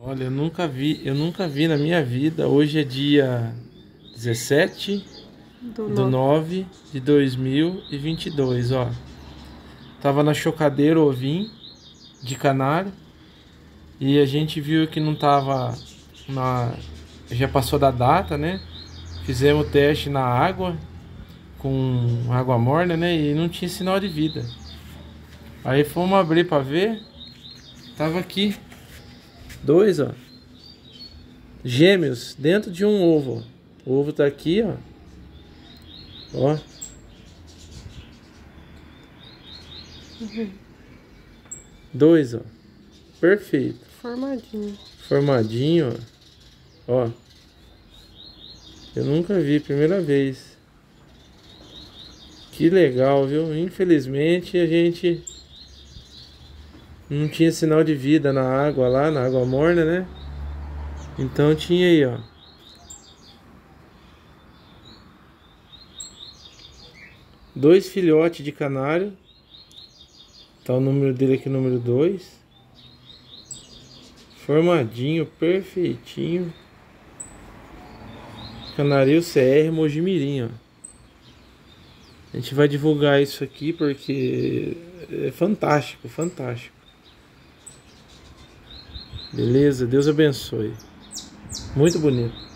Olha, eu nunca vi, eu nunca vi na minha vida. Hoje é dia 17 Do, do no- 9 de 2022, ó. Tava na chocadeira ovim de canário e a gente viu que não tava na já passou da data, né? Fizemos o teste na água com água morna, né? E não tinha sinal de vida. Aí fomos abrir pra ver. Tava aqui dois, ó. Gêmeos dentro de um ovo. ó. O ovo tá aqui, ó. Ó. Dois, ó. Perfeito. Formadinho. Formadinho, ó. Ó. Eu nunca vi, primeira vez. Que legal, viu? Infelizmente a gente não tinha sinal de vida na água lá, na água morna, né? Então tinha aí, ó. Dois filhotes de canário. Tá o número dele aqui, número 2. Formadinho, perfeitinho. Canarinho CR Mojimirim, ó. A gente vai divulgar isso aqui porque é fantástico, fantástico. Beleza? Deus abençoe. Muito bonito.